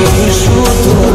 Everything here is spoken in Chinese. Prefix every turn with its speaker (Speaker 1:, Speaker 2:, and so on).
Speaker 1: 一束朵